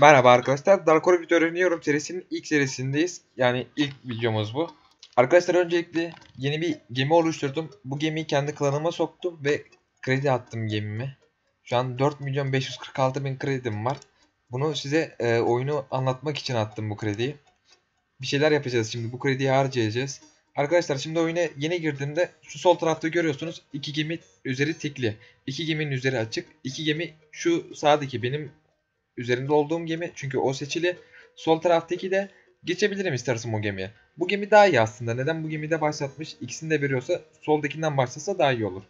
Merhaba arkadaşlar. Dark Orbit öğreniyorum serisinin ilk serisindeyiz. Yani ilk videomuz bu. Arkadaşlar öncelikle yeni bir gemi oluşturdum. Bu gemiyi kendi klanıma soktum ve kredi attım gemime. Şu an 4 milyon 546 bin kredim var. Bunu size e, oyunu anlatmak için attım bu krediyi. Bir şeyler yapacağız şimdi. Bu krediyi harcayacağız. Arkadaşlar şimdi oyuna yeni girdiğimde şu sol tarafta görüyorsunuz iki gemi üzeri tikli. İki geminin üzeri açık. İki gemi şu sağdaki benim üzerinde olduğum gemi. Çünkü o seçili. Sol taraftaki de geçebilirim istersen o gemiye. Bu gemi daha iyi aslında. Neden bu gemide başlatmış? İkisini de veriyorsa soldakinden başlasa daha iyi olur.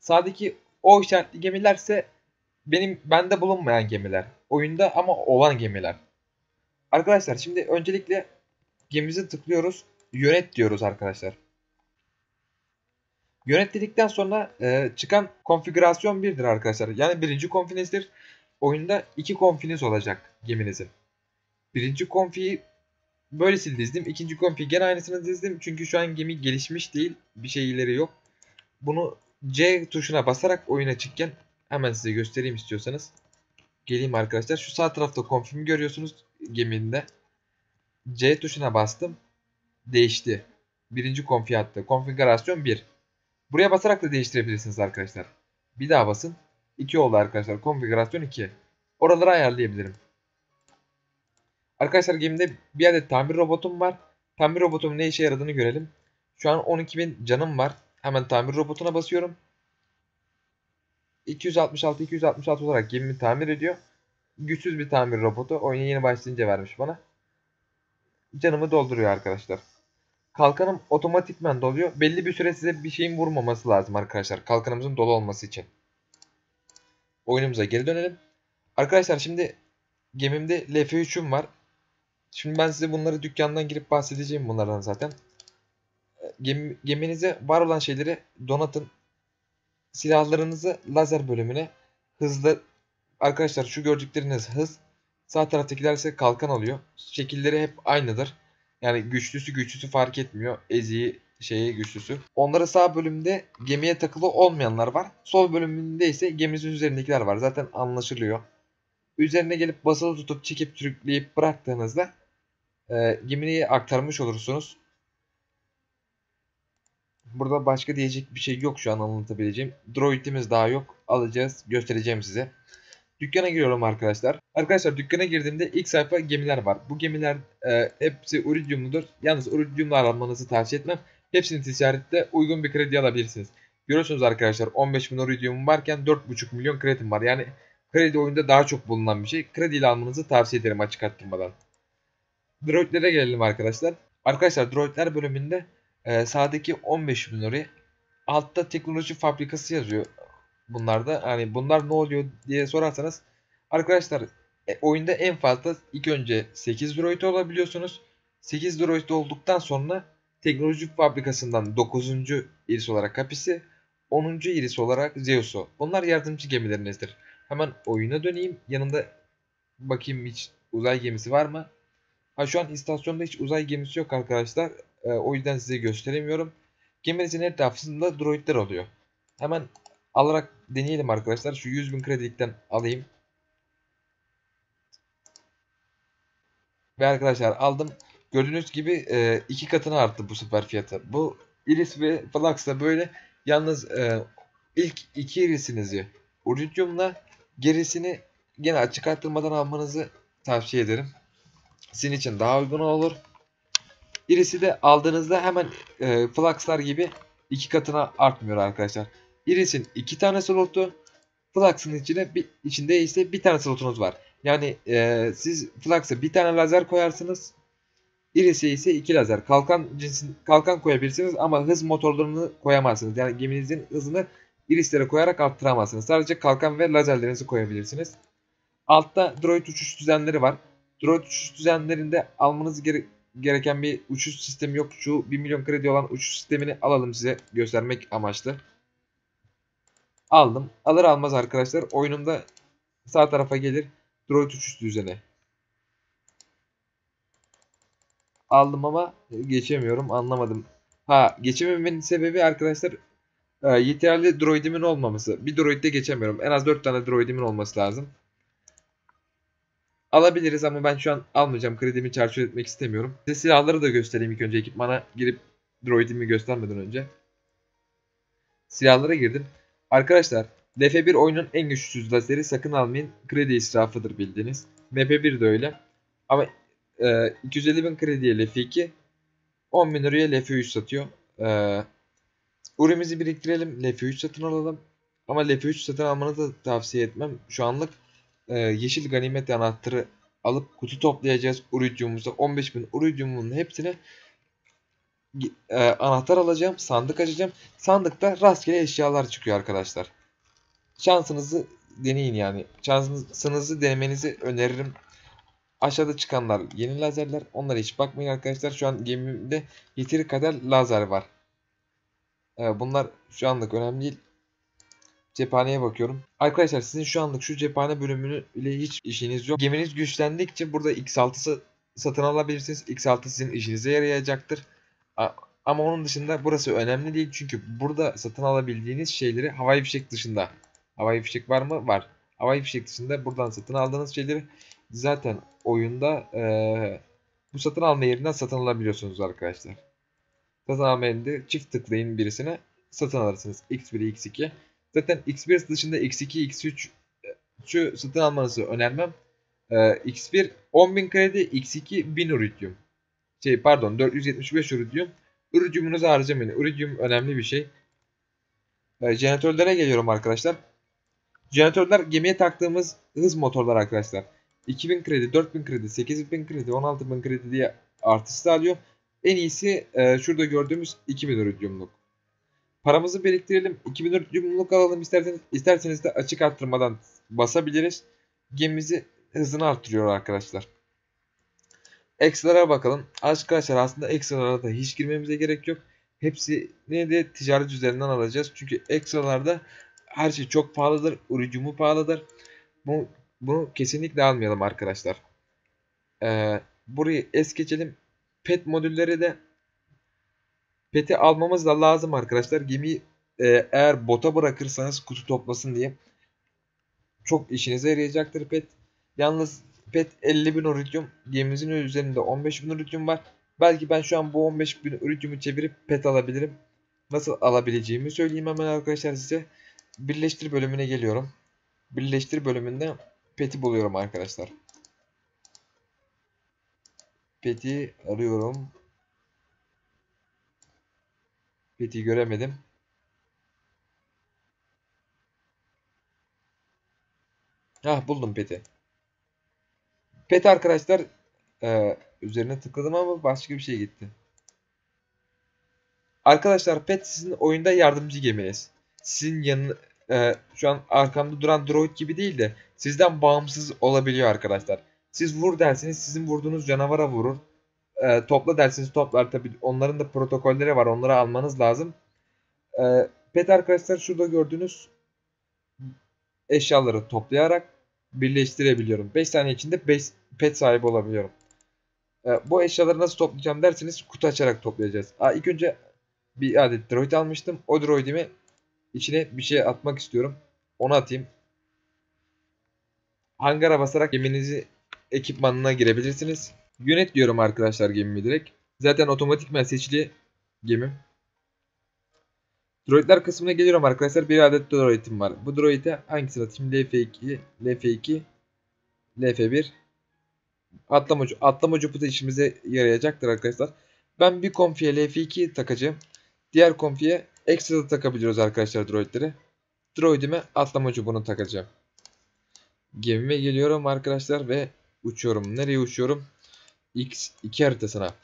Sağdaki o işaretli gemilerse benim bende bulunmayan gemiler. Oyunda ama olan gemiler. Arkadaşlar şimdi öncelikle gemimizi tıklıyoruz. Yönet diyoruz arkadaşlar. Yönet dedikten sonra e, çıkan konfigürasyon 1'dir arkadaşlar. Yani birinci konfinizdir. Oyunda iki konfiniz olacak geminizin. Birinci konfiyi böylesini dizdim. İkinci konfiyi gene aynısını dizdim. Çünkü şu an gemi gelişmiş değil. Bir şeyleri yok. Bunu C tuşuna basarak oyuna çıkken hemen size göstereyim istiyorsanız. Geleyim arkadaşlar. Şu sağ tarafta konfimi görüyorsunuz geminde. C tuşuna bastım. Değişti. Birinci konfi attı. Konfigürasyon 1. Buraya basarak da değiştirebilirsiniz arkadaşlar. Bir daha basın. 2 oldu arkadaşlar. Konfigürasyon 2. Oraları ayarlayabilirim. Arkadaşlar gemide bir adet tamir robotum var. Tamir robotumun ne işe yaradığını görelim. Şu an 12.000 canım var. Hemen tamir robotuna basıyorum. 266 266 olarak gemimi tamir ediyor. Güçsüz bir tamir robotu. Oyuna yeni başlayınca vermiş bana. Canımı dolduruyor arkadaşlar. Kalkanım otomatikmen doluyor. Belli bir süre size bir şeyin vurmaması lazım arkadaşlar. Kalkanımızın dolu olması için. Oyunumuza geri dönelim. Arkadaşlar şimdi gemimde LF3'üm var. Şimdi ben size bunları dükkandan girip bahsedeceğim bunlardan zaten. Gem, geminize var olan şeyleri donatın. Silahlarınızı lazer bölümüne hızlı arkadaşlar şu gördükleriniz hız. Sağ taraftakiler ise kalkan alıyor. Şekilleri hep aynıdır. Yani güçlüsü güçlüsü fark etmiyor. Eziği şeyi güçlüsü. Onları sağ bölümde gemiye takılı olmayanlar var. Sol bölümünde ise gemimizin üzerindekiler var. Zaten anlaşılıyor. Üzerine gelip basılı tutup çekip sürükleyip bıraktığınızda e, gemiyi aktarmış olursunuz. Burada başka diyecek bir şey yok şu an anlatabileceğim. Droid'imiz daha yok. Alacağız. Göstereceğim size. Dükkana giriyorum arkadaşlar. Arkadaşlar dükkana girdiğimde ilk sayfa gemiler var. Bu gemiler e, hepsi uridiumludur. Yalnız uridiumla almanızı tavsiye etmem. Hepsini ticarette uygun bir kredi alabilirsiniz. Görüyorsunuz arkadaşlar 15 bin uridium varken 4,5 milyon kredim var. Yani kredi oyunda daha çok bulunan bir şey. Krediyle almanızı tavsiye ederim açık arttırmadan. Droidlere gelelim arkadaşlar. Arkadaşlar droidler bölümünde e, sağdaki 15 bin oraya altta teknoloji fabrikası yazıyor. Bunlarda hani bunlar ne oluyor diye sorarsanız arkadaşlar e, oyunda en fazla ilk önce 8 droid olabiliyorsunuz. 8 droid olduktan sonra teknoloji fabrikasından 9. iris olarak Kapisi, 10. iris olarak Zeus'u. Bunlar yardımcı gemilerinizdir. Hemen oyuna döneyim. Yanında bakayım hiç uzay gemisi var mı? Ha şu an istasyonda hiç uzay gemisi yok arkadaşlar. E, o yüzden size gösteremiyorum. Geminizin etrafında droidler oluyor. Hemen alarak deneyelim arkadaşlar. Şu 100 bin kredilikten alayım. Ve arkadaşlar aldım. Gördüğünüz gibi e, iki katına arttı bu sefer fiyatı. Bu Iris ve Flux da böyle. Yalnız e, ilk iki irisinizi Uridium'la gerisini gene açık arttırmadan almanızı tavsiye ederim. Sizin için daha uygun olur. Iris'i de aldığınızda hemen e, Flux'lar gibi iki katına artmıyor arkadaşlar. Iris'in iki tane slotu, Flux'ın içine içinde ise bir tane slotunuz var. Yani e, siz Flux'a bir tane lazer koyarsınız. Iris'e ise iki lazer. Kalkan cinsin kalkan koyabilirsiniz ama hız motorlarını koyamazsınız. Yani geminizin hızını Iris'lere koyarak arttıramazsınız. Sadece kalkan ve lazerlerinizi koyabilirsiniz. Altta droid uçuş düzenleri var. Droid uçuş düzenlerinde almanız gere gereken bir uçuş sistemi yok. Şu 1 milyon kredi olan uçuş sistemini alalım size göstermek amaçlı. Aldım. Alır almaz arkadaşlar oyunumda sağ tarafa gelir droid uçuş düzeni. Aldım ama geçemiyorum anlamadım. Ha geçememenin sebebi arkadaşlar e, yeterli droidimin olmaması. Bir droidde geçemiyorum. En az 4 tane droidimin olması lazım. Alabiliriz ama ben şu an almayacağım. Kredimi çarçur etmek istemiyorum. Size silahları da göstereyim ilk önce ekipmana girip droidimi göstermeden önce. Silahlara girdim. Arkadaşlar LF1 oyunun en güçsüz lazeri sakın almayın. Kredi israfıdır bildiğiniz. MP1 de öyle. Ama e, 250 bin krediye LF2 10 bin liraya LF3 satıyor. E, Urimizi biriktirelim. LF3 satın alalım. Ama LF3 satın almanızı da tavsiye etmem. Şu anlık e, yeşil ganimet anahtarı alıp kutu toplayacağız Uridium'umuza. 15.000 Uridium'un hepsine e, anahtar alacağım. Sandık açacağım. Sandıkta rastgele eşyalar çıkıyor arkadaşlar. Şansınızı deneyin yani. Şansınızı denemenizi öneririm. Aşağıda çıkanlar yeni lazerler. Onlara hiç bakmayın arkadaşlar. Şu an gemimde yeteri kadar lazer var. E, bunlar şu anlık önemli değil. Cephaneye bakıyorum. Arkadaşlar sizin şu anlık şu cephane bölümünü ile hiç işiniz yok. Geminiz güçlendikçe burada X6 satın alabilirsiniz. X6 sizin işinize yarayacaktır. Ama onun dışında burası önemli değil. Çünkü burada satın alabildiğiniz şeyleri havai fişek dışında. Havai fişek var mı? Var. Havai fişek dışında buradan satın aldığınız şeyleri zaten oyunda ee, bu satın alma yerinden satın alabiliyorsunuz arkadaşlar. Yerinde çift tıklayın birisine satın alırsınız. X1, X2. Zaten X1 dışında X2, X3 şu satın almanızı önermem. Ee, X1 10.000 kredi, X2 1000 iridium. Şey pardon 475 iridium. Iridium'unuzu harcamayın. Iridium önemli bir şey. Ee, jeneratörlere geliyorum arkadaşlar. Jeneratörler gemiye taktığımız hız motorlar arkadaşlar. 2000 kredi, 4000 kredi, 8000 kredi, 16000 kredi diye artış sağlıyor. En iyisi e, şurada gördüğümüz 2000 iridiumluk. Paramızı biriktirelim. 2004 yumruk alalım isterseniz, isterseniz de açık arttırmadan basabiliriz. Gemimizi hızını arttırıyor arkadaşlar. Ekstralara bakalım. Arkadaşlar aslında ekstralara da hiç girmemize gerek yok. Hepsini de ticaret üzerinden alacağız. Çünkü ekstralarda her şey çok pahalıdır. Uricumu pahalıdır. Bu, bunu kesinlikle almayalım arkadaşlar. Ee, burayı es geçelim. Pet modülleri de Pet'i almamız da lazım arkadaşlar. Gemi e, eğer bota bırakırsanız kutu toplasın diye çok işinize yarayacaktır pet. Yalnız pet 50 bin iridium. Gemimizin üzerinde 15 bin iridium var. Belki ben şu an bu 15 bin iridiumu çevirip pet alabilirim. Nasıl alabileceğimi söyleyeyim hemen arkadaşlar size. Birleştir bölümüne geliyorum. Birleştir bölümünde pet'i buluyorum arkadaşlar. Pet'i arıyorum. Pet'i göremedim. Ah buldum Pet'i. Pet arkadaşlar e, üzerine tıkladım ama başka bir şey gitti. Arkadaşlar Pet sizin oyunda yardımcı geminiz. Sizin yanı e, şu an arkamda duran droid gibi değil de sizden bağımsız olabiliyor arkadaşlar. Siz vur derseniz sizin vurduğunuz canavara vurur e, topla dersiniz toplar. Tabi onların da protokolleri var. Onları almanız lazım. E, pet arkadaşlar şurada gördüğünüz eşyaları toplayarak birleştirebiliyorum. 5 saniye içinde 5 pet sahibi olabiliyorum. E, bu eşyaları nasıl toplayacağım derseniz kutu açarak toplayacağız. Aa, ilk önce bir adet droid almıştım. O droidimi içine bir şey atmak istiyorum. Onu atayım. Hangara basarak geminizi ekipmanına girebilirsiniz. Yönet diyorum arkadaşlar gemimi direkt. Zaten otomatikmen seçili gemim. Droidler kısmına geliyorum arkadaşlar. Bir adet droidim var. Bu droid'e hangisini atayım? LF2, LF2, LF1. Atlama. Atlama ucu da işimize yarayacaktır arkadaşlar. Ben bir konfiye LF2 takacağım. Diğer konfiye ekstra takabiliyoruz arkadaşlar droidleri. Droidime atlama ucu bunu takacağım. Gemime geliyorum arkadaşlar ve uçuyorum. Nereye uçuyorum? X2 haritasına.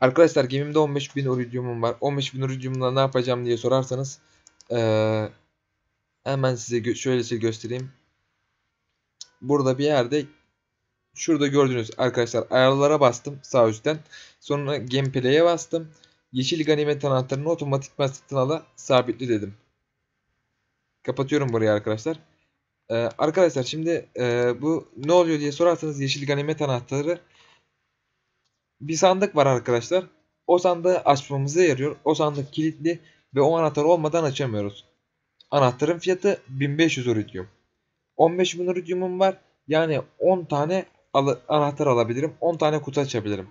Arkadaşlar gemimde 15.000 iridiumum var. 15.000 iridiumla ne yapacağım diye sorarsanız ee, hemen size gö şöyle göstereyim. Burada bir yerde şurada gördüğünüz arkadaşlar ayarlara bastım sağ üstten. Sonra gameplay'e bastım. Yeşil ganimet anahtarını otomatik satın ala sabitli dedim. Kapatıyorum burayı arkadaşlar. Ee, arkadaşlar şimdi e, bu ne oluyor diye sorarsanız yeşil ganimet anahtarı bir sandık var arkadaşlar. O sandığı açmamıza yarıyor. O sandık kilitli ve o anahtar olmadan açamıyoruz. Anahtarın fiyatı 1500 iridium. 15.000 iridiumum var. Yani 10 tane al anahtar alabilirim. 10 tane kutu açabilirim.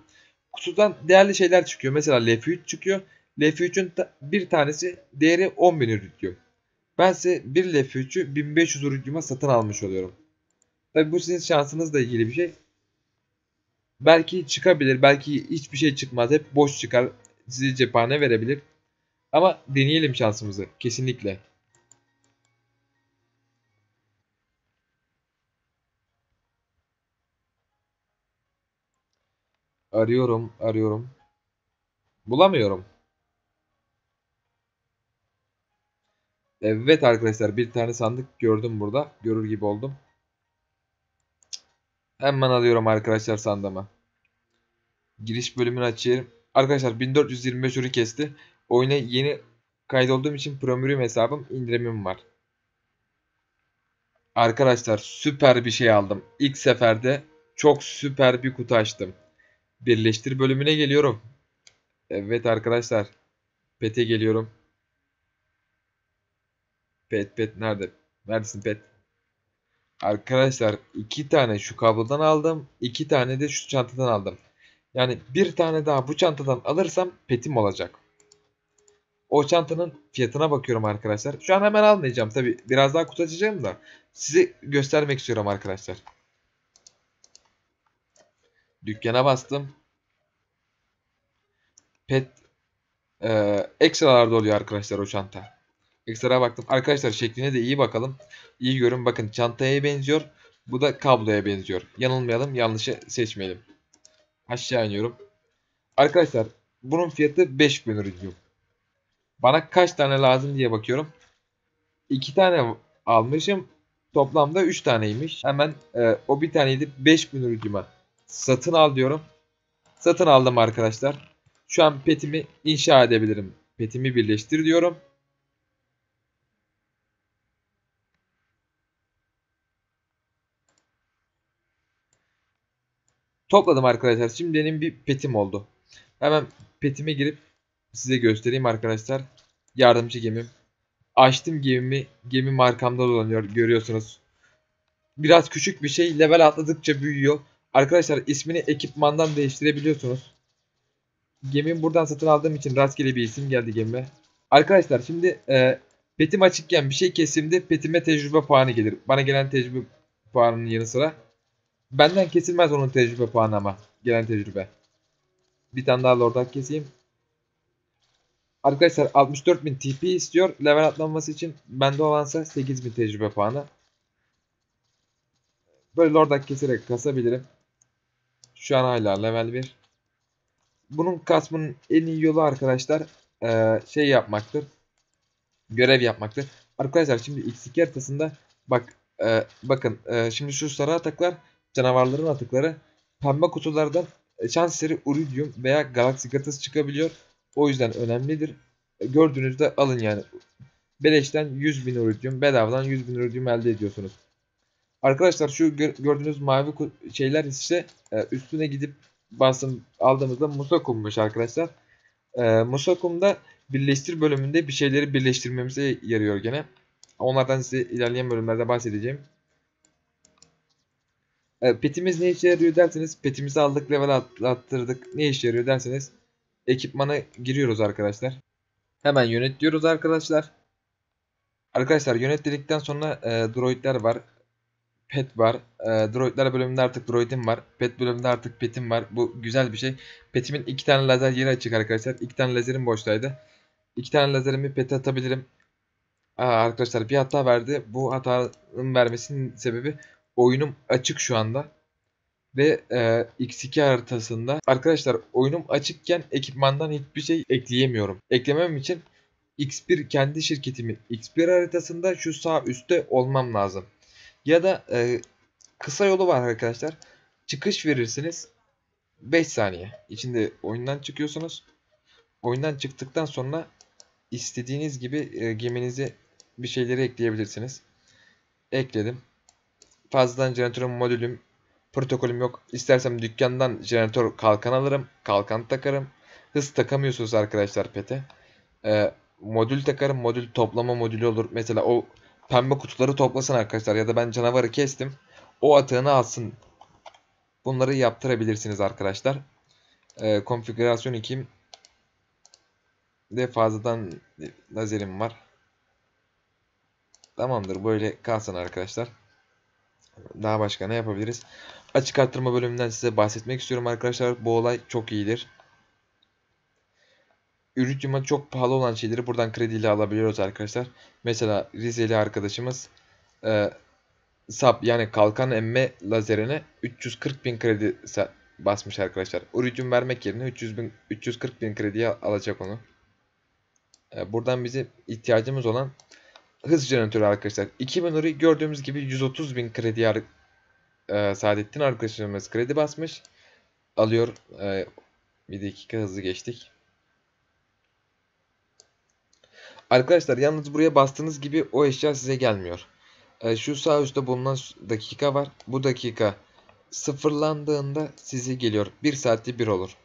Kutudan değerli şeyler çıkıyor. Mesela LF3 çıkıyor. LF3'ün ta bir tanesi değeri 10.000 ürütüyor. Ben ise bir LF3'ü 1500 ürütüme satın almış oluyorum. Tabi bu sizin şansınızla ilgili bir şey. Belki çıkabilir. Belki hiçbir şey çıkmaz. Hep boş çıkar. Sizi cephane verebilir. Ama deneyelim şansımızı. Kesinlikle. Arıyorum, arıyorum. Bulamıyorum. Evet arkadaşlar bir tane sandık gördüm burada. Görür gibi oldum. Hemen alıyorum arkadaşlar sandığımı. Giriş bölümünü açayım. Arkadaşlar 1425 ürün kesti. Oyuna yeni kaydolduğum için Premium hesabım indirimim var. Arkadaşlar süper bir şey aldım. İlk seferde çok süper bir kutu açtım. Birleştir bölümüne geliyorum. Evet arkadaşlar. Pet'e geliyorum. Pet pet nerede? Neredesin pet? Arkadaşlar iki tane şu kablodan aldım. iki tane de şu çantadan aldım. Yani bir tane daha bu çantadan alırsam petim olacak. O çantanın fiyatına bakıyorum arkadaşlar. Şu an hemen almayacağım. Tabi biraz daha kutu açacağım da. Size göstermek istiyorum arkadaşlar. Dükkana bastım. Pet e, ekstralarda oluyor arkadaşlar o çanta. Ekstra baktım. Arkadaşlar şekline de iyi bakalım. İyi görün. Bakın çantaya benziyor. Bu da kabloya benziyor. Yanılmayalım. Yanlışı seçmeyelim. Aşağı iniyorum. Arkadaşlar bunun fiyatı 5000 rüdyum. Bana kaç tane lazım diye bakıyorum. 2 tane almışım. Toplamda 3 taneymiş. Hemen e, o bir taneydi 5000 rüdyuma. Satın al diyorum. Satın aldım arkadaşlar. Şu an petimi inşa edebilirim. Petimi birleştir diyorum. Topladım arkadaşlar. Şimdi benim bir petim oldu. Hemen petime girip size göstereyim arkadaşlar. Yardımcı gemim. Açtım gemimi. Gemim arkamda dolanıyor. Görüyorsunuz. Biraz küçük bir şey. Level atladıkça büyüyor. Arkadaşlar ismini ekipmandan değiştirebiliyorsunuz. Gemimi buradan satın aldığım için rastgele bir isim geldi gemime. Arkadaşlar şimdi e, petim açıkken bir şey kesimde petime tecrübe puanı gelir. Bana gelen tecrübe puanının yanı sıra Benden kesilmez onun tecrübe puanı ama. Gelen tecrübe. Bir tane daha Lord'dan keseyim. Arkadaşlar 64.000 TP istiyor. Level atlanması için bende olansa 8.000 tecrübe puanı. Böyle Lord'dan keserek kasabilirim. Şu an hala level 1. Bunun kasmanın en iyi yolu arkadaşlar şey yapmaktır. Görev yapmaktır. Arkadaşlar şimdi X2 haritasında bak bakın şimdi şu sarı ataklar canavarların atıkları pembe kutulardan şans eseri Uridium veya Galaxy Gatas çıkabiliyor. O yüzden önemlidir. E, gördüğünüzde alın yani. Beleşten 100 bin Uridium, bedavadan 100 bin Uridium elde ediyorsunuz. Arkadaşlar şu gördüğünüz mavi şeyler ise e, üstüne gidip basın aldığımızda Musakum'muş arkadaşlar. E, Musakum'da birleştir bölümünde bir şeyleri birleştirmemize yarıyor gene. Onlardan size ilerleyen bölümlerde bahsedeceğim. E, petimiz ne işe yarıyor derseniz petimizi aldık level attırdık. Ne işe yarıyor derseniz ekipmana giriyoruz arkadaşlar. Hemen yönet diyoruz arkadaşlar. Arkadaşlar yönet dedikten sonra e, droidler var. Pet var. E, droidler bölümünde artık droidim var. Pet bölümünde artık petim var. Bu güzel bir şey. Petimin iki tane lazer yeri açık arkadaşlar. İki tane lazerim boştaydı. İki tane lazerimi pete atabilirim. Aa, arkadaşlar bir hata verdi. Bu hatanın vermesinin sebebi oyunum açık şu anda. Ve e, X2 haritasında arkadaşlar oyunum açıkken ekipmandan hiçbir şey ekleyemiyorum. Eklemem için X1 kendi şirketimin X1 haritasında şu sağ üstte olmam lazım. Ya da e, kısa yolu var arkadaşlar. Çıkış verirsiniz 5 saniye. İçinde oyundan çıkıyorsunuz. Oyundan çıktıktan sonra istediğiniz gibi e, geminize bir şeyleri ekleyebilirsiniz. Ekledim. Fazladan jeneratörüm modülüm protokolüm yok. İstersem dükkandan jeneratör kalkan alırım. Kalkan takarım. Hız takamıyorsunuz arkadaşlar pete. Ee, modül takarım. Modül toplama modülü olur. Mesela o pembe kutuları toplasın arkadaşlar. Ya da ben canavarı kestim. o atığını alsın. Bunları yaptırabilirsiniz arkadaşlar. Ee, konfigürasyon 2 de fazladan lazerim var. Tamamdır. Böyle kalsın arkadaşlar. Daha başka ne yapabiliriz? Açık arttırma bölümünden size bahsetmek istiyorum arkadaşlar. Bu olay çok iyidir. Ürütüme çok pahalı olan şeyleri buradan krediyle alabiliyoruz arkadaşlar. Mesela Rizeli arkadaşımız e, SAP yani kalkan emme lazerine 340 bin kredi basmış arkadaşlar. Ürütüm vermek yerine 300 bin, 340 bin krediye alacak onu. E, buradan bize ihtiyacımız olan hız jeneratörü arkadaşlar. 2000 lirayı gördüğümüz gibi 130 bin kredi e, Saadettin arkadaşımız kredi basmış. Alıyor. E, bir dakika hızlı geçtik. Arkadaşlar yalnız buraya bastığınız gibi o eşya size gelmiyor. E, şu sağ üstte bulunan dakika var. Bu dakika sıfırlandığında size geliyor. 1 saatte 1 olur.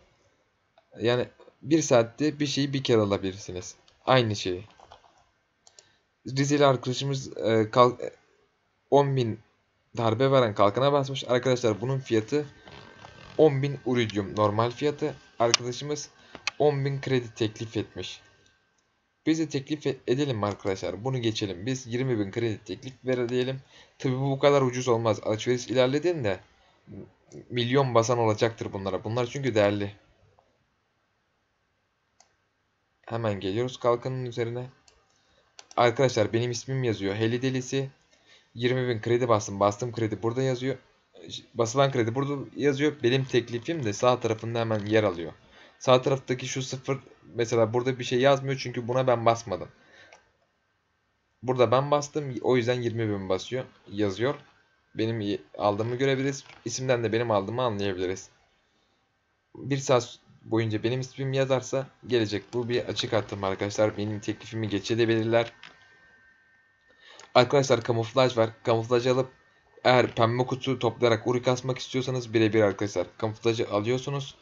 Yani 1 saatte bir şeyi bir kere alabilirsiniz. Aynı şeyi. Rizeli arkadaşımız e, kalk, 10.000 darbe veren kalkana basmış. Arkadaşlar bunun fiyatı 10.000 uridium normal fiyatı. Arkadaşımız 10.000 kredi teklif etmiş. Biz de teklif e, edelim arkadaşlar. Bunu geçelim. Biz 20.000 kredi teklif verelim. Tabi bu kadar ucuz olmaz. Alışveriş ilerlediğinde milyon basan olacaktır bunlara. Bunlar çünkü değerli. Hemen geliyoruz kalkanın üzerine. Arkadaşlar benim ismim yazıyor. Heli delisi. 20.000 kredi bastım. Bastım kredi burada yazıyor. Basılan kredi burada yazıyor. Benim teklifim de sağ tarafında hemen yer alıyor. Sağ taraftaki şu sıfır mesela burada bir şey yazmıyor çünkü buna ben basmadım. Burada ben bastım. O yüzden 20.000 basıyor. Yazıyor. Benim aldığımı görebiliriz. İsimden de benim aldığımı anlayabiliriz. Bir saat boyunca benim ismim yazarsa gelecek. Bu bir açık attım arkadaşlar. Benim teklifimi geçebilirler. Arkadaşlar kamuflaj var. Kamuflajı alıp eğer pembe kutu toplayarak uri kasmak istiyorsanız birebir arkadaşlar. Kamuflajı alıyorsunuz.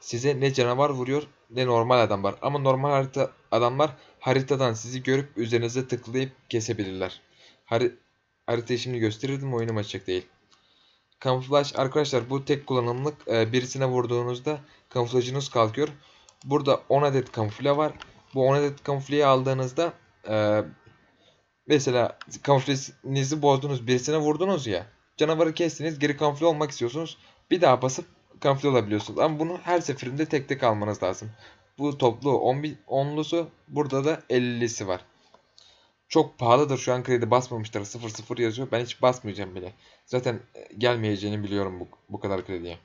Size ne canavar vuruyor ne normal adam var. Ama normal harita adamlar haritadan sizi görüp üzerinize tıklayıp kesebilirler. Hari haritayı şimdi gösterirdim oyunum açık değil. Kamuflaj arkadaşlar bu tek kullanımlık. Ee, birisine vurduğunuzda kamuflajınız kalkıyor. Burada 10 adet kamufle var. Bu 10 adet kamufleyi aldığınızda e, mesela kamuflenizi bozdunuz birisine vurdunuz ya. Canavarı kestiniz geri kamufle olmak istiyorsunuz. Bir daha basıp kamufle olabiliyorsunuz. Ama bunu her seferinde tek tek almanız lazım. Bu toplu 10 10'lusu burada da 50'lisi var. Çok pahalıdır şu an kredi basmamışlar 00 yazıyor. Ben hiç basmayacağım bile. Zaten gelmeyeceğini biliyorum bu, bu kadar krediye.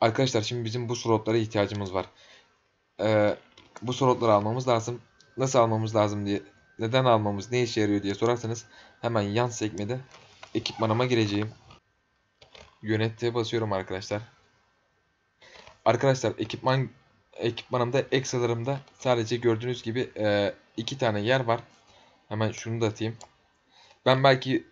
Arkadaşlar şimdi bizim bu slotlara ihtiyacımız var. Ee, bu slotları almamız lazım. Nasıl almamız lazım diye, neden almamız, ne işe yarıyor diye sorarsanız hemen yan sekmede ekipmanıma gireceğim. Yönettiğe basıyorum arkadaşlar. Arkadaşlar ekipman ekipmanımda ekstralarımda sadece gördüğünüz gibi e, iki tane yer var. Hemen şunu da atayım. Ben belki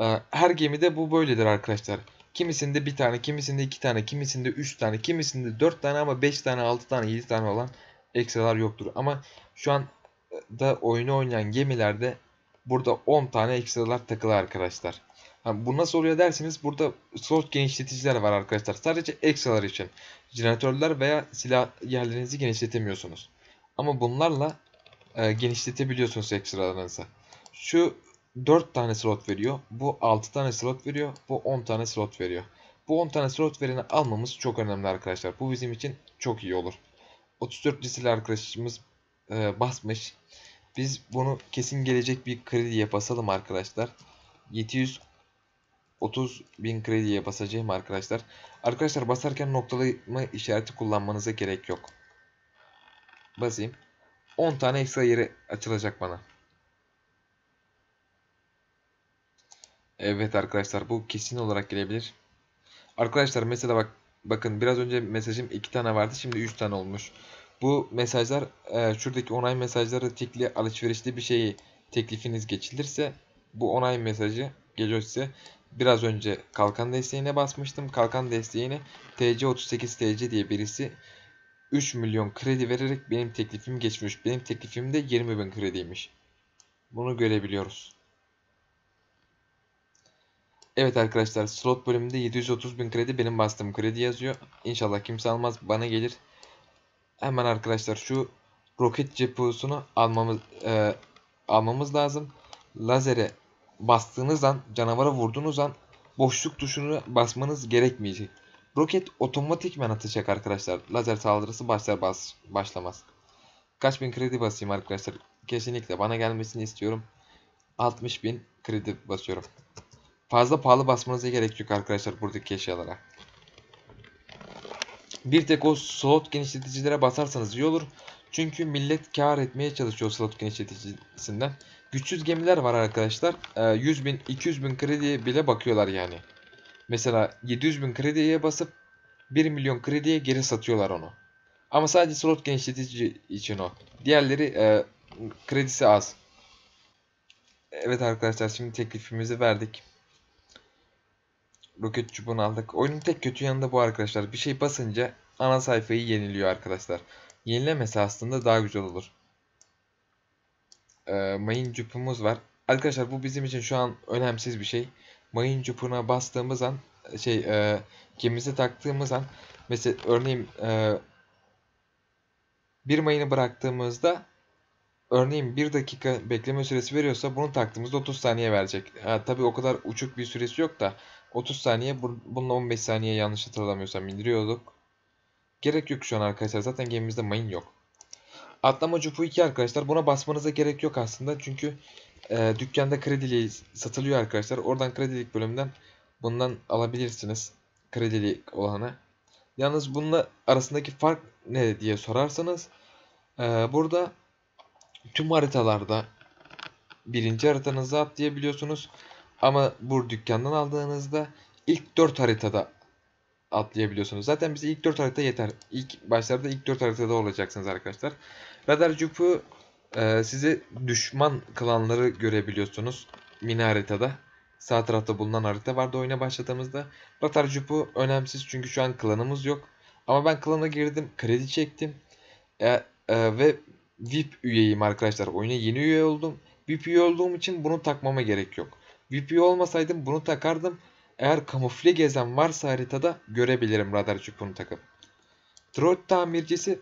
e, her gemide bu böyledir arkadaşlar. Kimisinde bir tane, kimisinde iki tane, kimisinde üç tane, kimisinde dört tane ama beş tane, altı tane, yedi tane olan ekstralar yoktur. Ama şu an da oyunu oynayan gemilerde burada 10 tane ekstralar takılı arkadaşlar. Ha, bu nasıl oluyor derseniz burada slot genişleticiler var arkadaşlar. Sadece ekstralar için. Jeneratörler veya silah yerlerinizi genişletemiyorsunuz. Ama bunlarla e, genişletebiliyorsunuz ekstralarınızı. Şu 4 tane slot veriyor. Bu 6 tane slot veriyor. Bu 10 tane slot veriyor. Bu 10 tane slot vereni almamız çok önemli arkadaşlar. Bu bizim için çok iyi olur. 34 liseli arkadaşımız e, basmış. Biz bunu kesin gelecek bir krediye basalım arkadaşlar. 730 bin krediye basacağım arkadaşlar. Arkadaşlar basarken noktalama işareti kullanmanıza gerek yok. Basayım. 10 tane ekstra yeri açılacak bana. Evet arkadaşlar bu kesin olarak gelebilir. Arkadaşlar mesela bak bakın biraz önce mesajım 2 tane vardı şimdi 3 tane olmuş. Bu mesajlar e, şuradaki onay mesajları tekli alışverişli bir şeyi teklifiniz geçilirse bu onay mesajı geliyor size. Biraz önce kalkan desteğine basmıştım. Kalkan desteğine TC38TC diye birisi 3 milyon kredi vererek benim teklifim geçmiş. Benim teklifim de 20 bin krediymiş. Bunu görebiliyoruz. Evet arkadaşlar slot bölümünde 730 bin kredi benim bastığım kredi yazıyor. İnşallah kimse almaz bana gelir. Hemen arkadaşlar şu roket cepusunu almamız e, almamız lazım. Lazere bastığınız an canavara vurduğunuz an boşluk tuşunu basmanız gerekmeyecek. Roket otomatikmen atacak arkadaşlar. Lazer saldırısı başlar bas başlamaz. Kaç bin kredi basayım arkadaşlar? Kesinlikle bana gelmesini istiyorum. 60 bin kredi basıyorum. Fazla pahalı basmanıza gerek yok arkadaşlar buradaki eşyalara. Bir tek o slot genişleticilere basarsanız iyi olur. Çünkü millet kar etmeye çalışıyor slot genişleticisinden. Güçsüz gemiler var arkadaşlar. 100 bin 200 bin krediye bile bakıyorlar yani. Mesela 700 bin krediye basıp 1 milyon krediye geri satıyorlar onu. Ama sadece slot genişletici için o. Diğerleri e, kredisi az. Evet arkadaşlar şimdi teklifimizi verdik. Roket çubuğunu aldık. Oyunun tek kötü yanı da bu arkadaşlar. Bir şey basınca ana sayfayı yeniliyor arkadaşlar. Yenilemesi aslında daha güzel olur. Ee, mayın cupumuz var. Arkadaşlar bu bizim için şu an önemsiz bir şey. Mayın cupuna bastığımız an şey e, gemimize taktığımız an mesela örneğin e, bir mayını bıraktığımızda örneğin 1 dakika bekleme süresi veriyorsa bunu taktığımızda 30 saniye verecek. Ha, tabii o kadar uçuk bir süresi yok da 30 saniye bununla 15 saniye yanlış hatırlamıyorsam indiriyorduk. Gerek yok şu an arkadaşlar. Zaten gemimizde mayın yok. Atlama cupu 2 arkadaşlar. Buna basmanıza gerek yok aslında. Çünkü e, dükkanda kredili satılıyor arkadaşlar. Oradan kredilik bölümden bundan alabilirsiniz. Kredili olanı. Yalnız bununla arasındaki fark ne diye sorarsanız e, burada tüm haritalarda birinci haritanızı atlayabiliyorsunuz. Ama bu dükkandan aldığınızda ilk 4 haritada atlayabiliyorsunuz. Zaten bize ilk 4 harita yeter. İlk başlarda ilk 4 haritada olacaksınız arkadaşlar. Radar cupu e, size düşman klanları görebiliyorsunuz. Mini haritada. Sağ tarafta bulunan harita vardı oyuna başladığımızda. Radar cupu önemsiz çünkü şu an klanımız yok. Ama ben klana girdim. Kredi çektim. E, e, ve VIP üyeyim arkadaşlar. Oyuna yeni üye oldum. VIP üye olduğum için bunu takmama gerek yok. VIP üye olmasaydım bunu takardım. Eğer kamufle gezen varsa haritada görebilirim radar çubuğunu takıp. Droid tamircisi.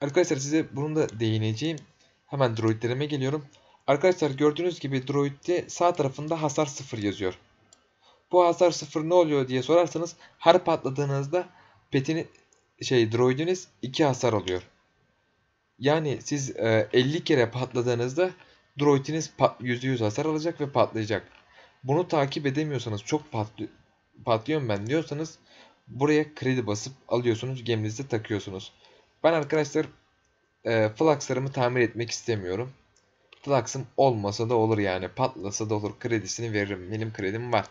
Arkadaşlar size bunu da değineceğim. Hemen droidlerime geliyorum. Arkadaşlar gördüğünüz gibi droidde sağ tarafında hasar 0 yazıyor. Bu hasar 0 ne oluyor diye sorarsanız her patladığınızda petini şey droidiniz 2 hasar oluyor. Yani siz e, 50 kere patladığınızda droidiniz pat, %100 hasar alacak ve patlayacak. Bunu takip edemiyorsanız çok patlı, patlıyorum ben diyorsanız buraya kredi basıp alıyorsunuz geminizde takıyorsunuz. Ben arkadaşlar e, flakslarımı tamir etmek istemiyorum. Flaksım olmasa da olur yani patlasa da olur kredisini veririm benim kredim var.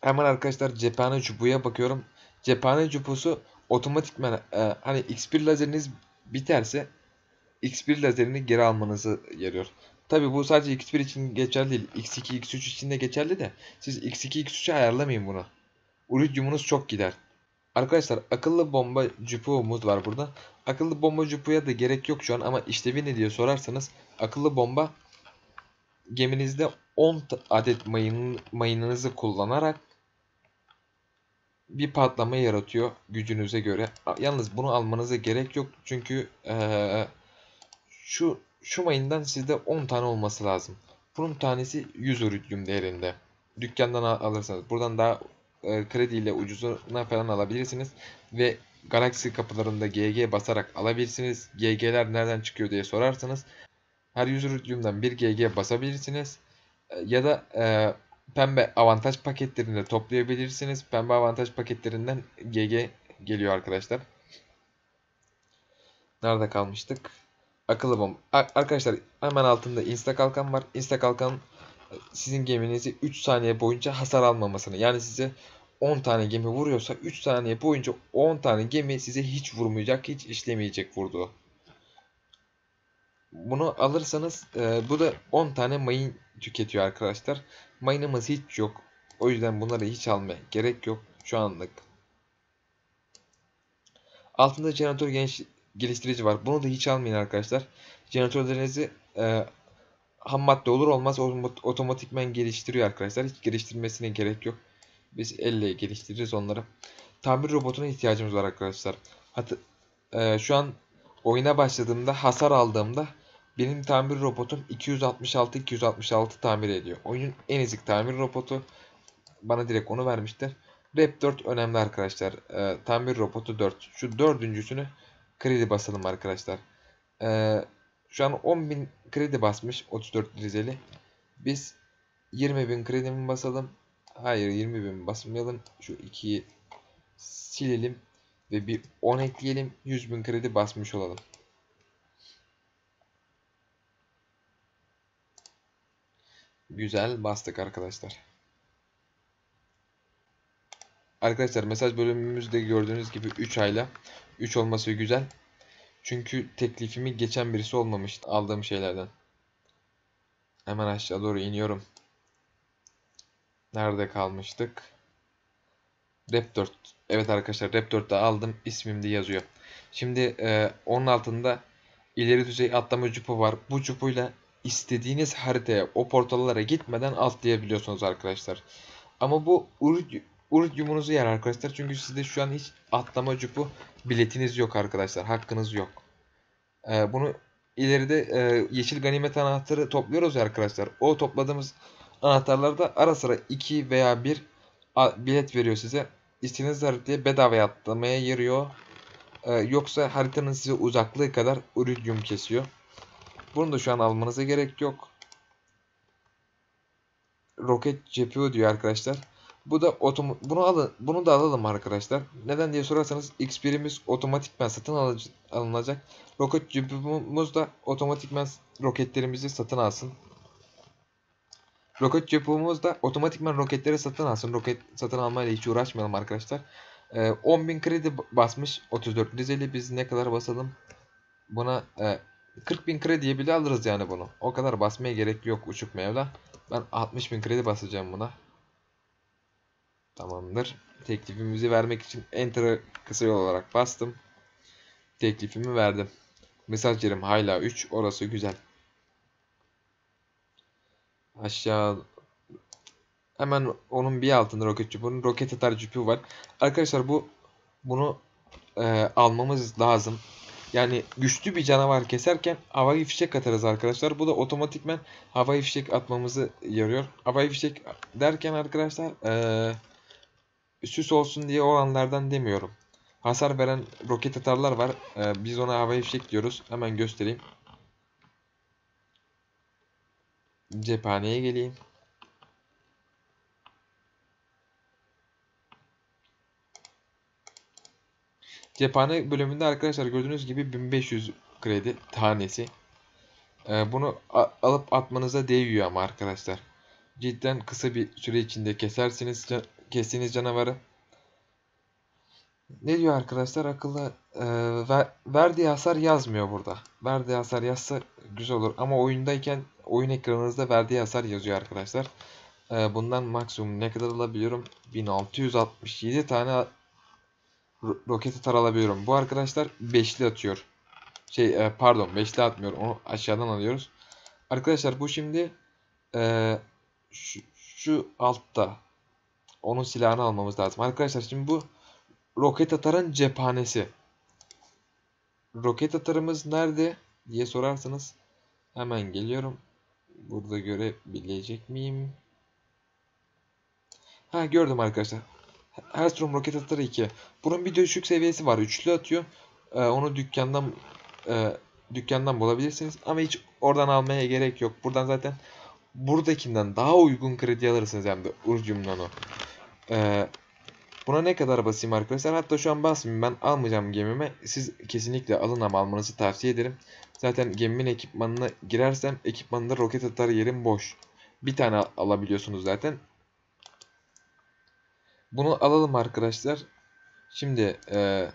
Hemen arkadaşlar cephane çubuğuna bakıyorum. Cephane çubuğu otomatikman e, hani X1 lazeriniz biterse X1 lazerini geri almanızı yarıyor. Tabi bu sadece X1 için geçerli değil. X2, X3 için de geçerli de. Siz X2, X3'ü ayarlamayın bunu. Uridiumunuz çok gider. Arkadaşlar akıllı bomba cupuğumuz var burada. Akıllı bomba cupuğa da gerek yok şu an ama işlevi ne diye sorarsanız akıllı bomba geminizde 10 adet mayın, mayınınızı kullanarak bir patlama yaratıyor gücünüze göre. Yalnız bunu almanıza gerek yok çünkü ee, şu şu mayından sizde 10 tane olması lazım. Bunun tanesi 100 uridium değerinde. Dükkandan alırsanız. Buradan daha e, krediyle ucuzuna falan alabilirsiniz. Ve galaksi kapılarında GG basarak alabilirsiniz. GG'ler nereden çıkıyor diye sorarsanız her 100 uridiumdan 1 GG basabilirsiniz. E, ya da e, pembe avantaj paketlerinde toplayabilirsiniz. Pembe avantaj paketlerinden GG geliyor arkadaşlar. Nerede kalmıştık? Akıllı bomba. Arkadaşlar hemen altında insta kalkan var. Insta kalkan e, sizin geminizi 3 saniye boyunca hasar almamasını. Yani size 10 tane gemi vuruyorsa 3 saniye boyunca 10 tane gemi size hiç vurmayacak, hiç işlemeyecek vurduğu. Bunu alırsanız e, bu da 10 tane mayın tüketiyor arkadaşlar. Mayınımız hiç yok. O yüzden bunları hiç almaya gerek yok şu anlık. Altında jeneratör genç geliştirici var. Bunu da hiç almayın arkadaşlar. Jeneratörlerinizi e, ham madde olur olmaz otom- otomatikmen geliştiriyor arkadaşlar. Hiç geliştirmesine gerek yok. Biz elle geliştiririz onları. Tamir robotuna ihtiyacımız var arkadaşlar. Hat e, şu an oyuna başladığımda hasar aldığımda benim tamir robotum 266 266 tamir ediyor. Oyunun en ezik tamir robotu. Bana direkt onu vermişler. Rap 4 önemli arkadaşlar. E, tamir robotu 4. Şu dördüncüsünü kredi basalım arkadaşlar. E, şu an 10.000 kredi basmış 34 Rizeli. Biz 20.000 kredi mi basalım? Hayır 20.000 basmayalım. Şu 2'yi silelim ve bir 10 ekleyelim. 100.000 kredi basmış olalım. Güzel bastık arkadaşlar. Arkadaşlar mesaj bölümümüzde gördüğünüz gibi 3 ayla 3 olması güzel. Çünkü teklifimi geçen birisi olmamıştı aldığım şeylerden. Hemen aşağı doğru iniyorum. Nerede kalmıştık? Rap 4. Evet arkadaşlar Rap 4'te aldım. İsmim de yazıyor. Şimdi e, onun altında ileri düzey atlama cupu var. Bu cupuyla istediğiniz haritaya o portallara gitmeden atlayabiliyorsunuz arkadaşlar. Ama bu yumunuzu yer arkadaşlar. Çünkü sizde şu an hiç atlama cupu biletiniz yok arkadaşlar. Hakkınız yok. E, bunu ileride e, yeşil ganimet anahtarı topluyoruz ya arkadaşlar. O topladığımız anahtarlarda ara sıra 2 veya 1 bilet veriyor size. İstediğiniz haritaya bedavaya atlamaya yarıyor. Ee, yoksa haritanın size uzaklığı kadar iridium kesiyor. Bunu da şu an almanıza gerek yok. Roket GPU diyor arkadaşlar. Bu da otom bunu alın bunu da alalım arkadaşlar. Neden diye sorarsanız X1'imiz otomatikman satın alınacak. Roket GPU'muz da otomatikman roketlerimizi satın alsın. Roket GPU'muz da otomatikman roketleri satın alsın. Roket satın almayla hiç uğraşmayalım arkadaşlar. Ee, 10.000 kredi basmış 34 Rizeli biz ne kadar basalım? Buna e, 40.000 krediye bile alırız yani bunu. O kadar basmaya gerek yok uçuk mevla. Ben 60.000 kredi basacağım buna. Tamamdır. Teklifimizi vermek için Enter'ı kısa yol olarak bastım. Teklifimi verdim. Mesaj hala 3. Orası güzel. Aşağı hemen onun bir altında roket çubuğunun roket atar cüpü var. Arkadaşlar bu bunu e, almamız lazım. Yani güçlü bir canavar keserken havai fişek atarız arkadaşlar. Bu da otomatikmen havai fişek atmamızı yarıyor. Havai fişek derken arkadaşlar e, süs olsun diye o anlardan demiyorum. Hasar veren roket atarlar var. E, biz ona havai fişek diyoruz. Hemen göstereyim. Cephaneye geleyim. Cephane bölümünde arkadaşlar gördüğünüz gibi 1500 kredi tanesi. Ee, bunu alıp atmanıza değiyor ama arkadaşlar. Cidden kısa bir süre içinde kesersiniz can kestiğiniz canavarı. Ne diyor arkadaşlar akıllı e, ver, verdiği hasar yazmıyor burada. Verdiği hasar yazsa güzel olur ama oyundayken oyun ekranınızda verdiği hasar yazıyor arkadaşlar. E, bundan maksimum ne kadar alabiliyorum? 1667 tane roket atar alabiliyorum. Bu arkadaşlar beşli atıyor. Şey e, pardon beşli atmıyor. Onu aşağıdan alıyoruz. Arkadaşlar bu şimdi e, şu, şu altta onun silahını almamız lazım. Arkadaşlar şimdi bu roket atarın cephanesi. Roket atarımız nerede diye sorarsanız hemen geliyorum. Burada görebilecek miyim? Ha gördüm arkadaşlar. Hellstrom roket atarı 2. Bunun bir düşük seviyesi var. Üçlü atıyor. Ee, onu dükkandan e, dükkandan bulabilirsiniz. Ama hiç oradan almaya gerek yok. Buradan zaten buradakinden daha uygun kredi alırsınız hem de Urcum'dan o. Ee, buna ne kadar basayım arkadaşlar? Hatta şu an basmayayım. Ben almayacağım gemime. Siz kesinlikle alın ama almanızı tavsiye ederim. Zaten gemimin ekipmanına girersem ekipmanında roket atar yerim boş. Bir tane alabiliyorsunuz zaten. Bunu alalım arkadaşlar. Şimdi e,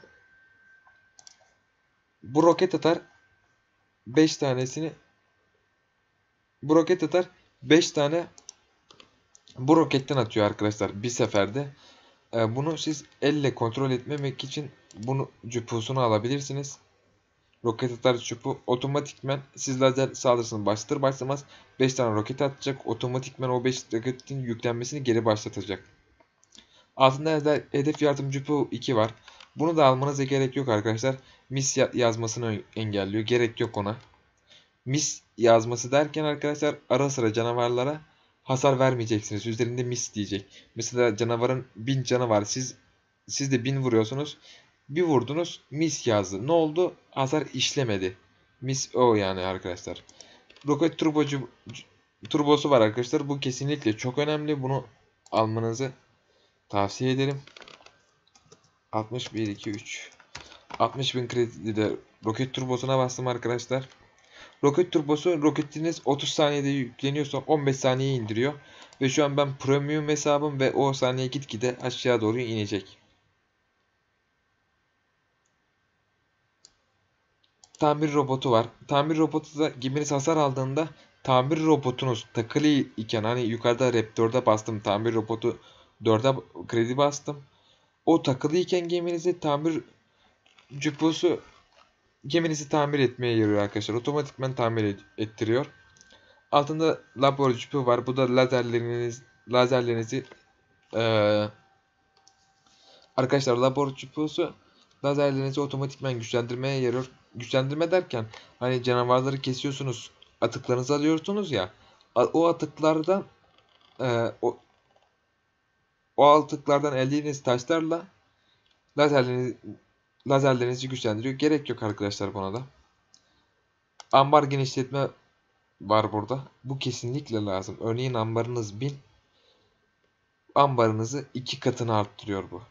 bu roket atar 5 tanesini bu roket atar 5 tane bu roketten atıyor arkadaşlar bir seferde. E, bunu siz elle kontrol etmemek için bunu cüpusunu alabilirsiniz. roket atar çupu otomatikmen siz lazer saldırısını başlatır başlamaz 5 tane roket atacak. Otomatikmen o 5 roketin yüklenmesini geri başlatacak. Altında hedef yardımcı çupu 2 var. Bunu da almanıza gerek yok arkadaşlar. Mis yazmasını engelliyor. Gerek yok ona. Mis yazması derken arkadaşlar ara sıra canavarlara hasar vermeyeceksiniz. Üzerinde mis diyecek. Mesela canavarın 1000 canı var. Siz siz de 1000 vuruyorsunuz. Bir vurdunuz mis yazdı. Ne oldu? Hasar işlemedi. Mis o yani arkadaşlar. Roket turbocu turbosu var arkadaşlar. Bu kesinlikle çok önemli. Bunu almanızı tavsiye ederim. 61 2 3 60 bin kredi de roket turbosuna bastım arkadaşlar. Roket turbosu roketiniz 30 saniyede yükleniyorsa 15 saniye indiriyor. Ve şu an ben premium hesabım ve o saniye gitgide aşağı doğru inecek. Tamir robotu var. Tamir robotu da geminiz hasar aldığında tamir robotunuz takılı iken hani yukarıda Raptor'da bastım tamir robotu 4'e kredi bastım. O takılı iken geminizi tamir cüpusu geminizi tamir etmeye yarıyor arkadaşlar. Otomatikman tamir ettiriyor. Altında labor cüpü var. Bu da lazerleriniz lazerlerinizi ee, arkadaşlar labor cüpüsü lazerlerinizi otomatikman güçlendirmeye yarıyor. Güçlendirme derken hani canavarları kesiyorsunuz, atıklarınızı alıyorsunuz ya. O atıklardan e, o o atıklardan elde ettiğiniz taşlarla lazerlerinizi, lazerlerinizi güçlendiriyor. Gerek yok arkadaşlar buna da. Ambar genişletme var burada. Bu kesinlikle lazım. Örneğin ambarınız 1000 ambarınızı iki katını arttırıyor bu.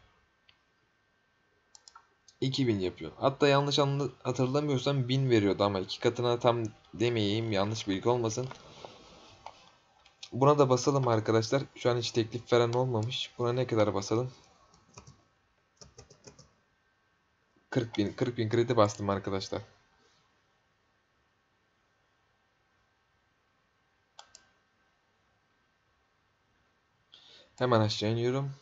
2000 yapıyor. Hatta yanlış hatırlamıyorsam 1000 veriyordu ama iki katına tam demeyeyim yanlış bilgi olmasın. Buna da basalım arkadaşlar. Şu an hiç teklif veren olmamış. Buna ne kadar basalım? 40 bin, 40 bin kredi bastım arkadaşlar. Hemen aşağı iniyorum.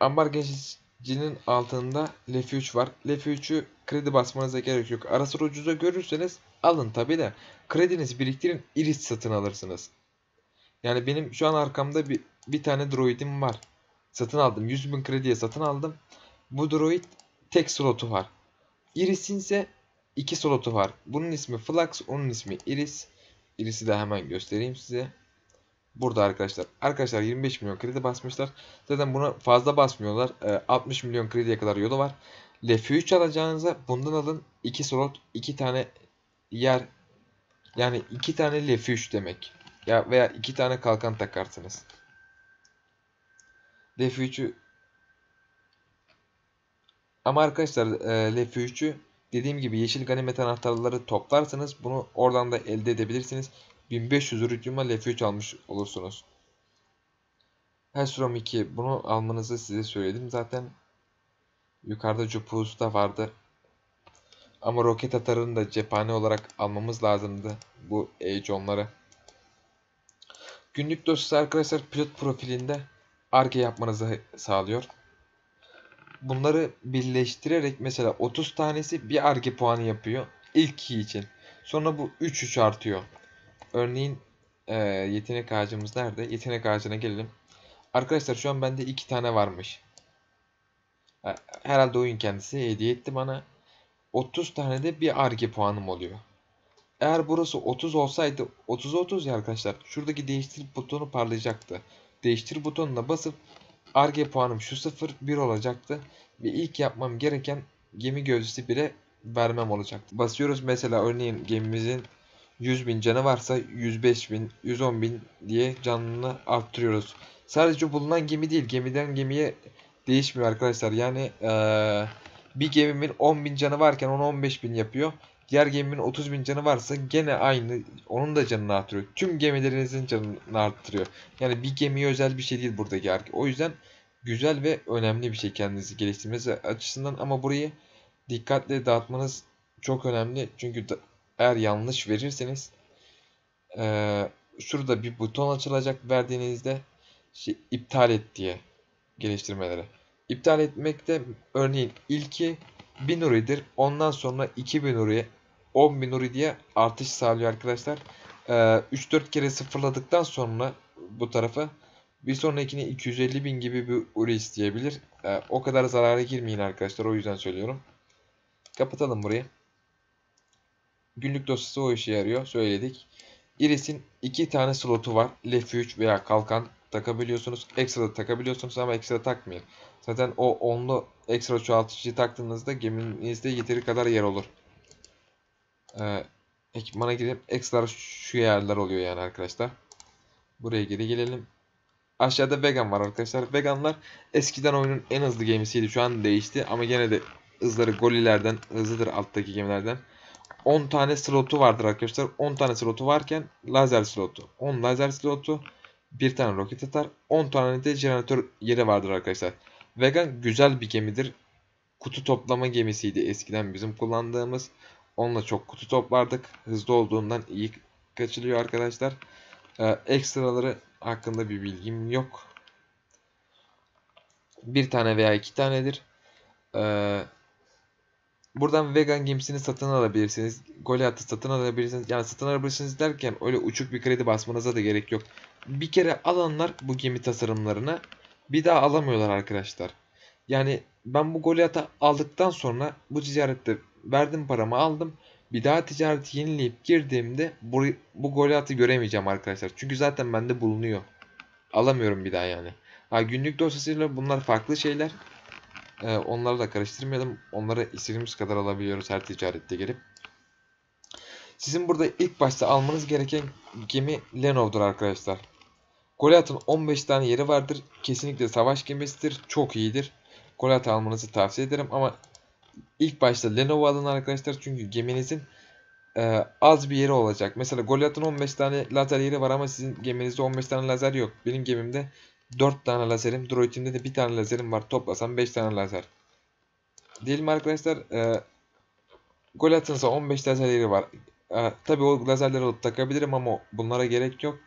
Ambar geçicinin altında Lefi 3 var. Lefi 3'ü kredi basmanıza gerek yok. Ara sıra ucuza görürseniz alın tabi de kredinizi biriktirin iris satın alırsınız. Yani benim şu an arkamda bir, bir tane droidim var. Satın aldım. 100 bin krediye satın aldım. Bu droid tek slotu var. Iris'in ise iki slotu var. Bunun ismi Flux, onun ismi Iris. Iris'i de hemen göstereyim size. Burada arkadaşlar. Arkadaşlar 25 milyon kredi basmışlar. Zaten buna fazla basmıyorlar. E, 60 milyon krediye kadar yolu var. Lefi 3 alacağınıza bundan alın. 2 slot, 2 tane yer. Yani 2 tane Lefi 3 demek. Ya veya 2 tane kalkan takarsınız. Lefi 3'ü ama arkadaşlar e, Lefi 3'ü dediğim gibi yeşil ganimet anahtarları toplarsanız bunu oradan da elde edebilirsiniz. 1500 rütüma F3 almış olursunuz. Hellstrom 2 bunu almanızı size söyledim zaten. Yukarıda Jupus da vardı. Ama roket atarını da cephane olarak almamız lazımdı. Bu Age onları. Günlük dosyası arkadaşlar pilot profilinde ARGE yapmanızı sağlıyor. Bunları birleştirerek mesela 30 tanesi bir ARGE puanı yapıyor. İlk key için. Sonra bu 3-3 artıyor. Örneğin e, yetenek ağacımız nerede? Yetenek ağacına gelelim. Arkadaşlar şu an bende iki tane varmış. Herhalde oyun kendisi hediye etti bana. 30 tane de bir arge puanım oluyor. Eğer burası 30 olsaydı 30 30 ya arkadaşlar. Şuradaki değiştir butonu parlayacaktı. Değiştir butonuna basıp arge puanım şu 0 1 olacaktı. Ve ilk yapmam gereken gemi gözcüsü 1'e vermem olacaktı. Basıyoruz mesela örneğin gemimizin 100 bin canı varsa 105 bin, 110 bin diye canını arttırıyoruz. Sadece bulunan gemi değil, gemiden gemiye değişmiyor arkadaşlar. Yani ee, bir gemimin 10 bin canı varken onu 15 bin yapıyor. Diğer geminin 30 bin canı varsa gene aynı onun da canını arttırıyor. Tüm gemilerinizin canını arttırıyor. Yani bir gemiye özel bir şey değil buradaki arge. O yüzden güzel ve önemli bir şey kendinizi geliştirmesi açısından ama burayı dikkatle dağıtmanız çok önemli. Çünkü eğer yanlış verirseniz e, şurada bir buton açılacak verdiğinizde şey, iptal et diye geliştirmeleri. İptal etmekte örneğin ilki 1000 Nuri'dir. Ondan sonra 2000 Nuri, 10.000 Nuri diye artış sağlıyor arkadaşlar. Ee, 3-4 kere sıfırladıktan sonra bu tarafa bir sonrakine 250 bin gibi bir uri isteyebilir. Ee, o kadar zarara girmeyin arkadaşlar. O yüzden söylüyorum. Kapatalım burayı. Günlük dosyası o işe yarıyor. Söyledik. Iris'in iki tane slotu var. Lef 3 veya kalkan takabiliyorsunuz. Ekstra da takabiliyorsunuz ama ekstra takmayın. Zaten o onlu ekstra çoğaltıcıyı taktığınızda geminizde yeteri kadar yer olur. Ee, ekipmana girip ekstra şu yerler oluyor yani arkadaşlar. Buraya geri gelelim. Aşağıda vegan var arkadaşlar. Veganlar eskiden oyunun en hızlı gemisiydi. Şu an değişti ama gene de hızları golilerden hızlıdır alttaki gemilerden. 10 tane slotu vardır arkadaşlar. 10 tane slotu varken lazer slotu. 10 lazer slotu. Bir tane roket atar. 10 tane de jeneratör yeri vardır arkadaşlar. Vegan güzel bir gemidir. Kutu toplama gemisiydi eskiden bizim kullandığımız. Onunla çok kutu toplardık. Hızlı olduğundan iyi kaçılıyor arkadaşlar. Ee, ekstraları hakkında bir bilgim yok. Bir tane veya iki tanedir. Ee, buradan vegan gemisini satın alabilirsiniz. Goliath'ı satın alabilirsiniz. Yani satın alabilirsiniz derken öyle uçuk bir kredi basmanıza da gerek yok. Bir kere alanlar bu gemi tasarımlarına bir daha alamıyorlar arkadaşlar. Yani ben bu Goliath'ı aldıktan sonra bu ticarette verdim paramı aldım. Bir daha ticareti yenileyip girdiğimde bu, bu Goliath'ı göremeyeceğim arkadaşlar. Çünkü zaten bende bulunuyor. Alamıyorum bir daha yani. Ha, günlük dosyasıyla bunlar farklı şeyler. Ee, onları da karıştırmayalım. Onları istediğimiz kadar alabiliyoruz her ticarette gelip. Sizin burada ilk başta almanız gereken gemi Lenov'dur arkadaşlar. Goliath'ın 15 tane yeri vardır. Kesinlikle savaş gemisidir. Çok iyidir. Goliath almanızı tavsiye ederim ama ilk başta Lenovo alın arkadaşlar. Çünkü geminizin e, az bir yeri olacak. Mesela Goliath'ın 15 tane lazer yeri var ama sizin geminizde 15 tane lazer yok. Benim gemimde 4 tane lazerim. Droid'imde de bir tane lazerim var. Toplasam 5 tane lazer. Değil mi arkadaşlar? E, Goliath'ın ise 15 lazer yeri var. E, Tabi o lazerleri alıp takabilirim ama bunlara gerek yok.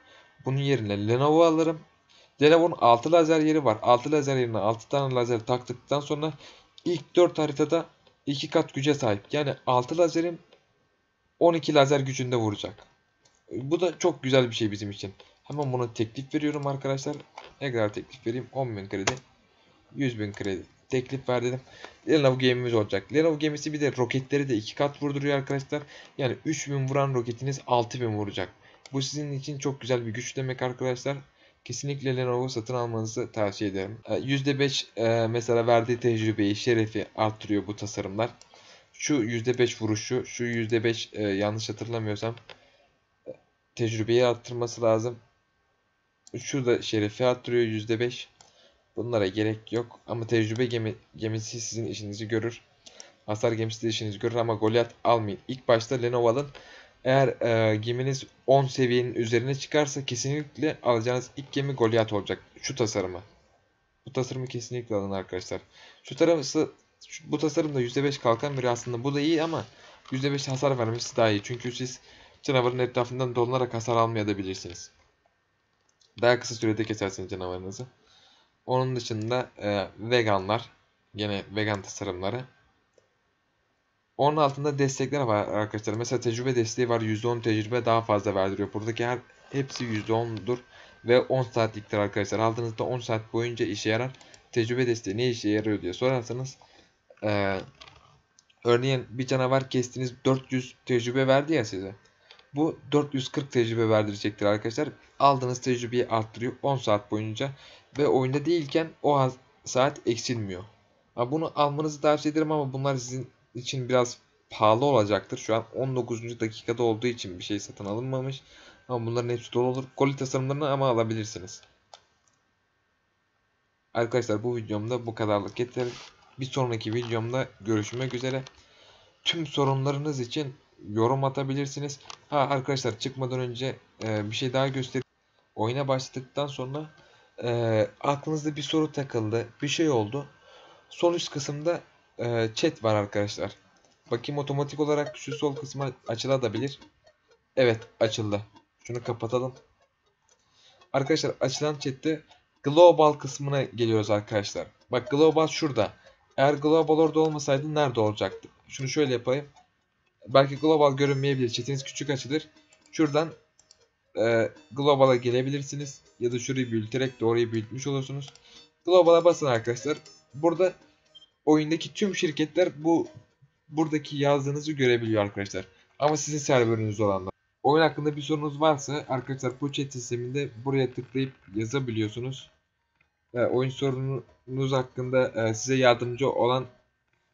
Bunun yerine Lenovo alırım. Lenovo'nun 6 lazer yeri var. 6 lazer yerine 6 tane lazer taktıktan sonra ilk 4 haritada 2 kat güce sahip. Yani 6 lazerim 12 lazer gücünde vuracak. Bu da çok güzel bir şey bizim için. Hemen buna teklif veriyorum arkadaşlar. Ne kadar teklif vereyim? 10.000 kredi. 100.000 kredi. Teklif ver dedim. Lenovo gemimiz olacak. Lenovo gemisi bir de roketleri de 2 kat vurduruyor arkadaşlar. Yani 3000 vuran roketiniz 6000 vuracak. Bu sizin için çok güzel bir güç demek arkadaşlar. Kesinlikle Lenovo satın almanızı tavsiye ederim. %5 e, mesela verdiği tecrübeyi, şerefi arttırıyor bu tasarımlar. Şu %5 vuruşu, şu %5 e, yanlış hatırlamıyorsam e, tecrübeyi arttırması lazım. Şu da şerefi arttırıyor %5. Bunlara gerek yok ama tecrübe gemi, gemisi sizin işinizi görür. Hasar gemisi de işinizi görür ama Goliath almayın. İlk başta Lenovo alın. Eğer e, geminiz 10 seviyenin üzerine çıkarsa kesinlikle alacağınız ilk gemi Goliath olacak. Şu tasarımı. Bu tasarımı kesinlikle alın arkadaşlar. Şu tarafı bu tasarımda %5 kalkan biri aslında bu da iyi ama %5 hasar vermesi daha iyi. Çünkü siz canavarın etrafından dolanarak hasar almayabilirsiniz. Daha kısa sürede kesersiniz canavarınızı. Onun dışında e, veganlar. Gene vegan tasarımları. Onun altında destekler var arkadaşlar. Mesela tecrübe desteği var. %10 tecrübe daha fazla verdiriyor. Buradaki her hepsi %10'dur. Ve 10 saatliktir arkadaşlar. Aldığınızda 10 saat boyunca işe yarar. Tecrübe desteği ne işe yarıyor diye sorarsanız. Ee, örneğin bir canavar kestiğiniz 400 tecrübe verdi ya size. Bu 440 tecrübe verdirecektir arkadaşlar. Aldığınız tecrübeyi arttırıyor 10 saat boyunca. Ve oyunda değilken o saat eksilmiyor. Bunu almanızı tavsiye ederim ama bunlar sizin için biraz pahalı olacaktır. Şu an 19. dakikada olduğu için bir şey satın alınmamış. Ama bunların hepsi dolu olur. Koli tasarımlarını ama alabilirsiniz. Arkadaşlar bu videomda bu kadarlık yeter. Bir sonraki videomda görüşmek üzere. Tüm sorunlarınız için yorum atabilirsiniz. Ha arkadaşlar çıkmadan önce e, bir şey daha göstereyim. Oyuna başladıktan sonra e, aklınızda bir soru takıldı. Bir şey oldu. Sol üst kısımda e, chat var arkadaşlar. Bakayım otomatik olarak şu sol kısmı açılabilir. Evet açıldı. Şunu kapatalım. Arkadaşlar açılan chatte global kısmına geliyoruz arkadaşlar. Bak global şurada. Eğer global orada olmasaydı nerede olacaktı? Şunu şöyle yapayım. Belki global görünmeyebilir. Chatiniz küçük açılır. Şuradan e, global'a gelebilirsiniz. Ya da şurayı büyüterek orayı büyütmüş olursunuz. Global'a basın arkadaşlar. Burada oyundaki tüm şirketler bu buradaki yazdığınızı görebiliyor arkadaşlar. Ama sizin serveriniz olanlar. Oyun hakkında bir sorunuz varsa arkadaşlar bu chat sisteminde buraya tıklayıp yazabiliyorsunuz. E, oyun sorununuz hakkında e, size yardımcı olan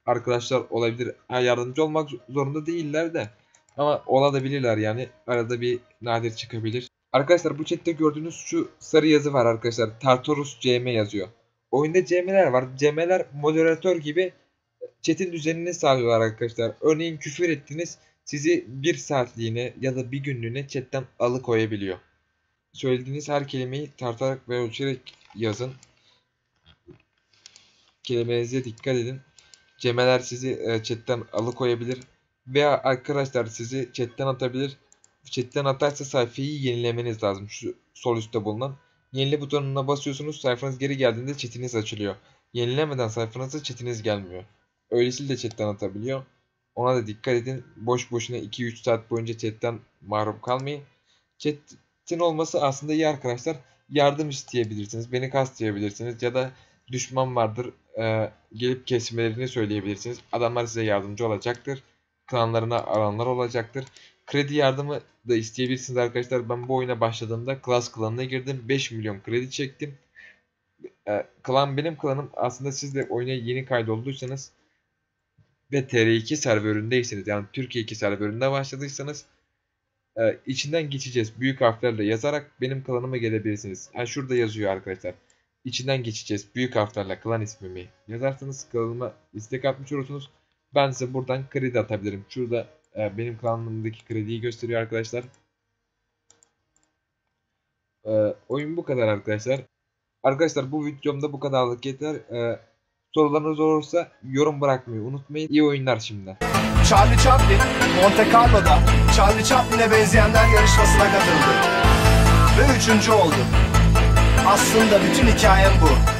arkadaşlar olabilir. Ha, yardımcı olmak zorunda değiller de. Ama olabilirler yani. Arada bir nadir çıkabilir. Arkadaşlar bu chatte gördüğünüz şu sarı yazı var arkadaşlar. Tartarus CM yazıyor. Oyunda CM'ler var. CM'ler moderatör gibi chat'in düzenini sağlıyorlar arkadaşlar. Örneğin küfür ettiniz. Sizi bir saatliğine ya da bir günlüğüne chatten alıkoyabiliyor. Söylediğiniz her kelimeyi tartarak ve ölçerek yazın. Kelimelerinize dikkat edin. Cemeler sizi e, chatten alıkoyabilir. Veya arkadaşlar sizi chatten atabilir. Chatten atarsa sayfayı yenilemeniz lazım. Şu sol üstte bulunan. Yenile butonuna basıyorsunuz. Sayfanız geri geldiğinde chatiniz açılıyor. Yenilemeden sayfanıza chatiniz gelmiyor. Öylesiyle de chatten atabiliyor. Ona da dikkat edin. Boş boşuna 2-3 saat boyunca chatten mahrum kalmayın. Chat'in olması aslında iyi arkadaşlar. Yardım isteyebilirsiniz. Beni kastlayabilirsiniz. Ya da düşman vardır. E, gelip kesmelerini söyleyebilirsiniz. Adamlar size yardımcı olacaktır. Klanlarına alanlar olacaktır. Kredi yardımı da isteyebilirsiniz arkadaşlar. Ben bu oyuna başladığımda Class klanına girdim. 5 milyon kredi çektim. E, klan benim klanım. Aslında siz de oyuna yeni kaydolduysanız ve TR2 serveründeyseniz yani Türkiye 2 serveründe başladıysanız e, içinden geçeceğiz. Büyük harflerle yazarak benim klanıma gelebilirsiniz. Yani şurada yazıyor arkadaşlar. İçinden geçeceğiz. Büyük harflerle klan ismimi yazarsanız kanalıma istek atmış olursunuz. Ben size buradan kredi atabilirim. Şurada e, benim klanımdaki krediyi gösteriyor arkadaşlar. E, oyun bu kadar arkadaşlar. Arkadaşlar bu videomda bu kadarlık yeter. E, sorularınız olursa yorum bırakmayı unutmayın. İyi oyunlar şimdi. Charlie Chaplin Monte Carlo'da Charlie Chaplin'e benzeyenler yarışmasına katıldı. Ve üçüncü oldu. Aslında bütün hikayem bu.